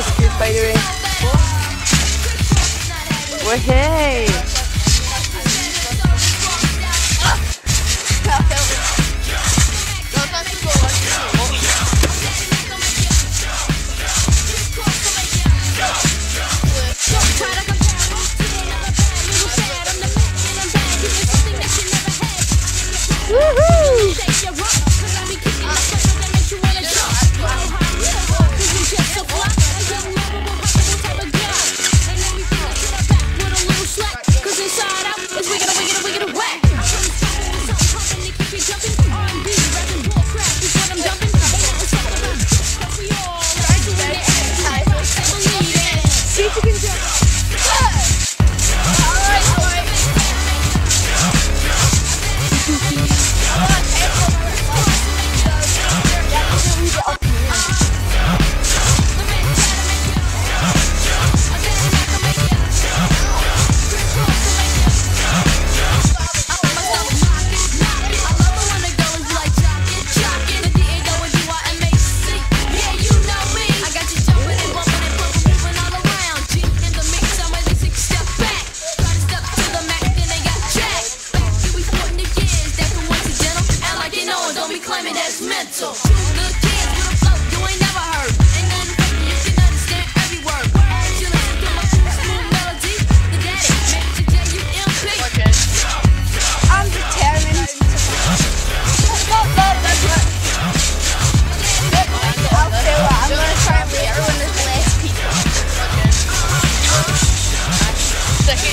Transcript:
is good by the way. Well, hey! Woohoo!